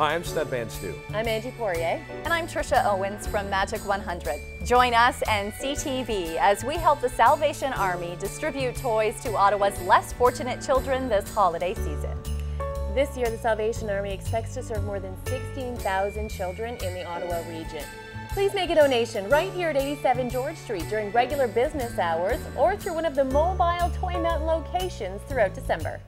Hi, I'm Van Stu. I'm Angie Poirier. And I'm Trisha Owens from MAJIC 100. Join us and CTV as we help the Salvation Army distribute toys to Ottawa's less fortunate children this holiday season. This year, the Salvation Army expects to serve more than 16,000 children in the Ottawa region. Please make a donation right here at 87 George Street during regular business hours or through one of the mobile Toy Mountain locations throughout December.